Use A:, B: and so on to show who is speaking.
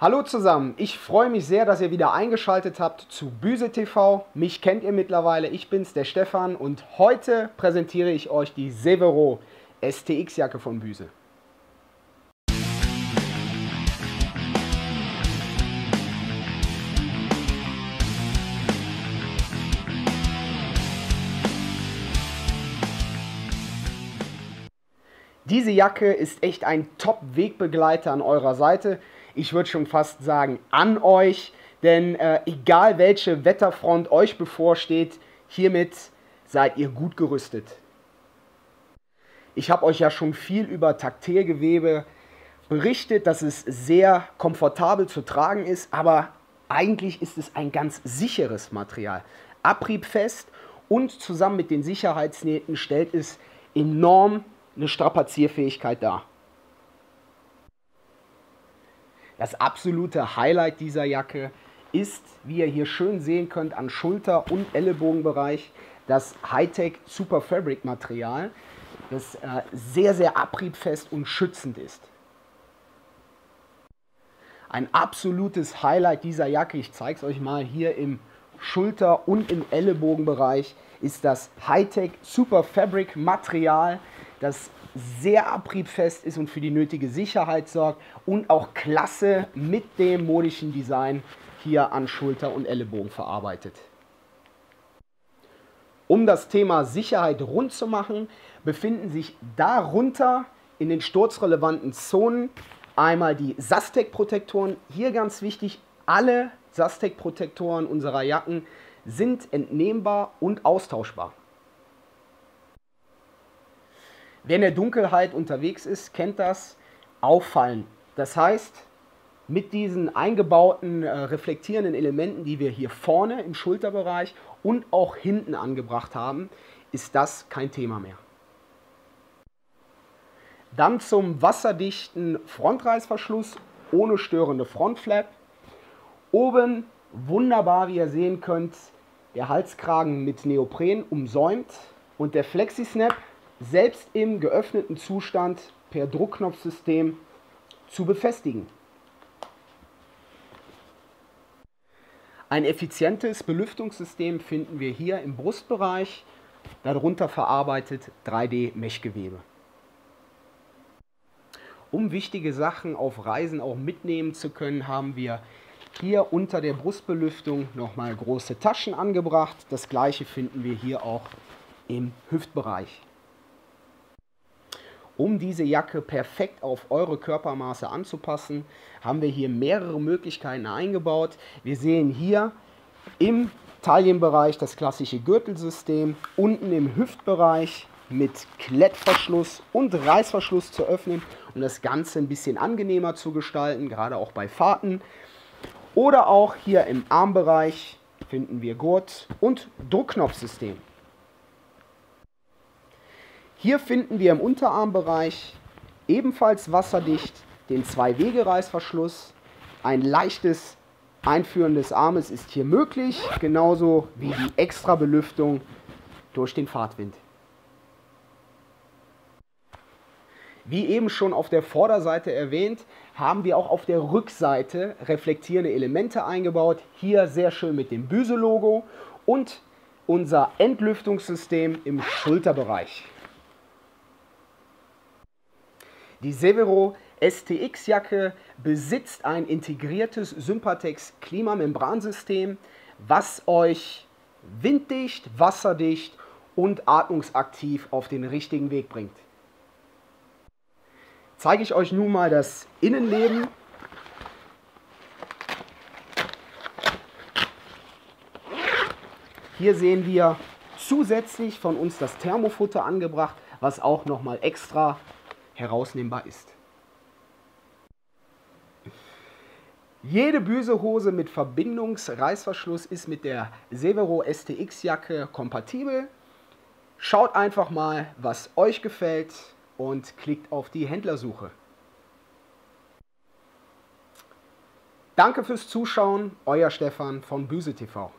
A: Hallo zusammen, ich freue mich sehr, dass ihr wieder eingeschaltet habt zu Büse TV. Mich kennt ihr mittlerweile, ich bin's, der Stefan und heute präsentiere ich euch die Severo STX Jacke von Büse. Diese Jacke ist echt ein Top-Wegbegleiter an eurer Seite. Ich würde schon fast sagen an euch, denn äh, egal welche Wetterfront euch bevorsteht, hiermit seid ihr gut gerüstet. Ich habe euch ja schon viel über Taktilgewebe berichtet, dass es sehr komfortabel zu tragen ist, aber eigentlich ist es ein ganz sicheres Material. Abriebfest und zusammen mit den Sicherheitsnähten stellt es enorm eine Strapazierfähigkeit dar. Das absolute Highlight dieser Jacke ist, wie ihr hier schön sehen könnt, an Schulter- und Ellenbogenbereich das Hightech Super Fabric Material, das äh, sehr, sehr abriebfest und schützend ist. Ein absolutes Highlight dieser Jacke, ich zeige es euch mal hier im Schulter- und im Ellenbogenbereich, ist das Hightech Super Fabric Material das sehr abriebfest ist und für die nötige Sicherheit sorgt und auch klasse mit dem modischen Design hier an Schulter und Ellenbogen verarbeitet. Um das Thema Sicherheit rund zu machen, befinden sich darunter in den sturzrelevanten Zonen einmal die Sastec-Protektoren. Hier ganz wichtig, alle Sastec-Protektoren unserer Jacken sind entnehmbar und austauschbar. Wer in der Dunkelheit unterwegs ist, kennt das Auffallen. Das heißt, mit diesen eingebauten äh, reflektierenden Elementen, die wir hier vorne im Schulterbereich und auch hinten angebracht haben, ist das kein Thema mehr. Dann zum wasserdichten Frontreißverschluss ohne störende Frontflap. Oben wunderbar, wie ihr sehen könnt, der Halskragen mit Neopren umsäumt und der Flexi-Snap selbst im geöffneten Zustand per Druckknopfsystem zu befestigen. Ein effizientes Belüftungssystem finden wir hier im Brustbereich, darunter verarbeitet 3D-Meshgewebe. Um wichtige Sachen auf Reisen auch mitnehmen zu können, haben wir hier unter der Brustbelüftung nochmal große Taschen angebracht. Das gleiche finden wir hier auch im Hüftbereich. Um diese Jacke perfekt auf eure Körpermaße anzupassen, haben wir hier mehrere Möglichkeiten eingebaut. Wir sehen hier im Taillenbereich das klassische Gürtelsystem, unten im Hüftbereich mit Klettverschluss und Reißverschluss zu öffnen, um das Ganze ein bisschen angenehmer zu gestalten, gerade auch bei Fahrten. Oder auch hier im Armbereich finden wir Gurt und Druckknopfsystem. Hier finden wir im Unterarmbereich ebenfalls wasserdicht den Zwei-Wege-Reißverschluss. Ein leichtes Einführen des Armes ist hier möglich, genauso wie die extra Belüftung durch den Fahrtwind. Wie eben schon auf der Vorderseite erwähnt, haben wir auch auf der Rückseite reflektierende Elemente eingebaut. Hier sehr schön mit dem Büse-Logo und unser Entlüftungssystem im Schulterbereich. Die Severo STX-Jacke besitzt ein integriertes Sympatex Klimamembransystem, was euch winddicht, wasserdicht und atmungsaktiv auf den richtigen Weg bringt. Zeige ich euch nun mal das Innenleben. Hier sehen wir zusätzlich von uns das Thermofutter angebracht, was auch nochmal extra herausnehmbar ist. Jede Büsehose mit Verbindungsreißverschluss ist mit der Severo STX Jacke kompatibel. Schaut einfach mal, was euch gefällt und klickt auf die Händlersuche. Danke fürs Zuschauen, euer Stefan von Büse TV.